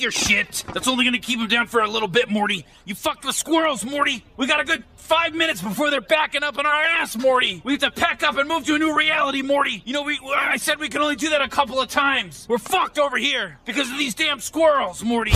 your your shit. That's only gonna keep them down for a little bit, Morty. You fucked the squirrels, Morty. We got a good five minutes before they're backing up on our ass, Morty. We have to pack up and move to a new reality, Morty. You know, we I said we can only do that a couple of times. We're fucked over here because of these damn squirrels, Morty.